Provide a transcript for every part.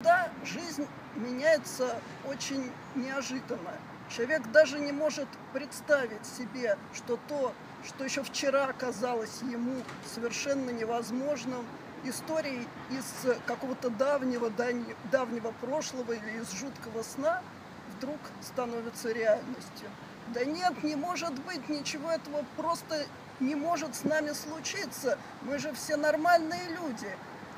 Да, жизнь меняется очень неожиданно. Человек даже не может представить себе, что то, что еще вчера казалось ему совершенно невозможным, историей из какого-то давнего, давнего прошлого или из жуткого сна, вдруг становится реальностью. Да нет, не может быть ничего этого, просто не может с нами случиться. Мы же все нормальные люди.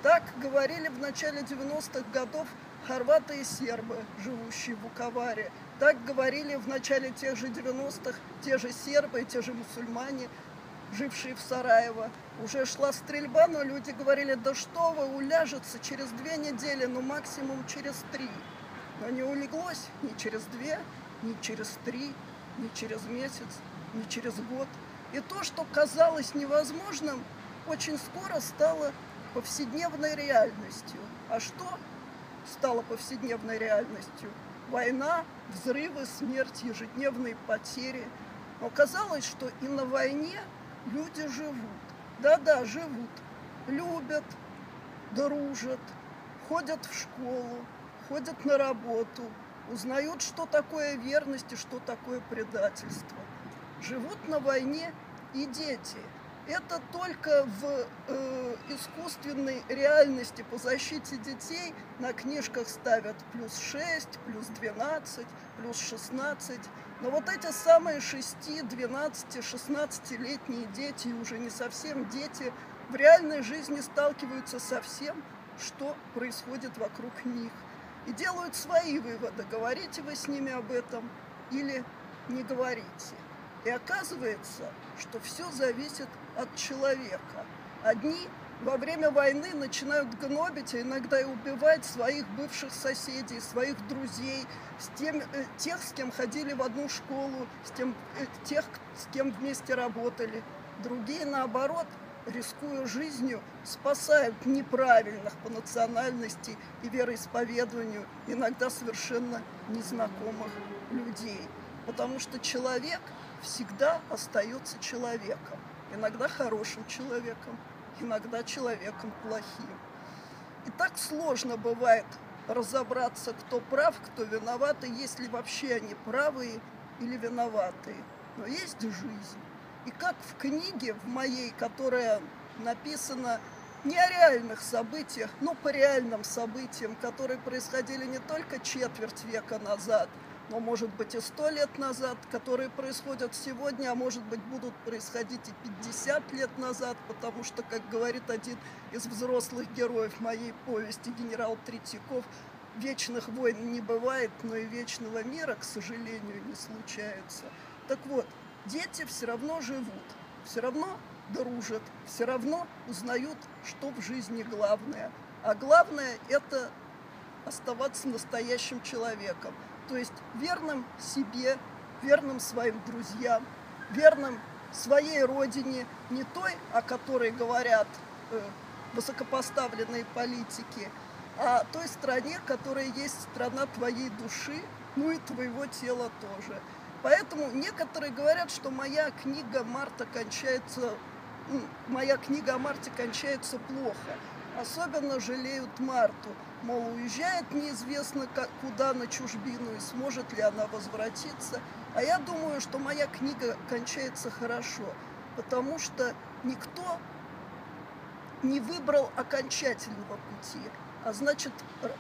Так говорили в начале 90-х годов хорваты и сербы, живущие в Буковаре. Так говорили в начале тех же 90-х те же сербы и те же мусульмане, жившие в Сараево. Уже шла стрельба, но люди говорили, да что вы, уляжется через две недели, ну максимум через три. Но не улеглось ни через две, ни через три, ни через месяц, ни через год. И то, что казалось невозможным, очень скоро стало повседневной реальностью. А что стало повседневной реальностью? Война, взрывы, смерть, ежедневные потери. Но казалось, что и на войне люди живут. Да-да, живут. Любят, дружат, ходят в школу, ходят на работу, узнают, что такое верность и что такое предательство. Живут на войне и дети. Это только в э, искусственной реальности по защите детей на книжках ставят плюс 6, плюс 12, плюс 16. Но вот эти самые 6, 12, 16-летние дети, уже не совсем дети, в реальной жизни сталкиваются со всем, что происходит вокруг них и делают свои выводы, говорите вы с ними об этом или не говорите. И оказывается, что все зависит от человека. Одни во время войны начинают гнобить, а иногда и убивать своих бывших соседей, своих друзей, с тем, э, тех, с кем ходили в одну школу, с тем, э, тех, с кем вместе работали. Другие, наоборот, рискуя жизнью, спасают неправильных по национальности и вероисповеданию, иногда совершенно незнакомых людей. Потому что человек всегда остается человеком. Иногда хорошим человеком, иногда человеком плохим. И так сложно бывает разобраться, кто прав, кто виноват, и есть ли вообще они правые или виноватые. Но есть жизнь. И как в книге, в моей, которая написана не о реальных событиях, но по реальным событиям, которые происходили не только четверть века назад, но, может быть, и сто лет назад, которые происходят сегодня, а может быть, будут происходить и 50 лет назад, потому что, как говорит один из взрослых героев моей повести, генерал Третьяков, вечных войн не бывает, но и вечного мира, к сожалению, не случается. Так вот, дети все равно живут, все равно дружат, все равно узнают, что в жизни главное. А главное – это оставаться настоящим человеком, то есть верным себе, верным своим друзьям, верным своей родине, не той, о которой говорят э, высокопоставленные политики, а той стране, которая есть страна твоей души, ну и твоего тела тоже. Поэтому некоторые говорят, что моя книга «Марта» кончается, моя книга о Марте кончается плохо. Особенно жалеют Марту. Мол, уезжает неизвестно куда на чужбину и сможет ли она возвратиться. А я думаю, что моя книга кончается хорошо, потому что никто не выбрал окончательного пути, а значит,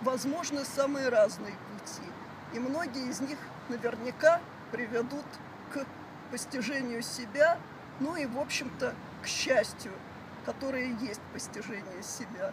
возможны самые разные пути. И многие из них наверняка приведут к постижению себя, ну и, в общем-то, к счастью, которое есть постижение себя.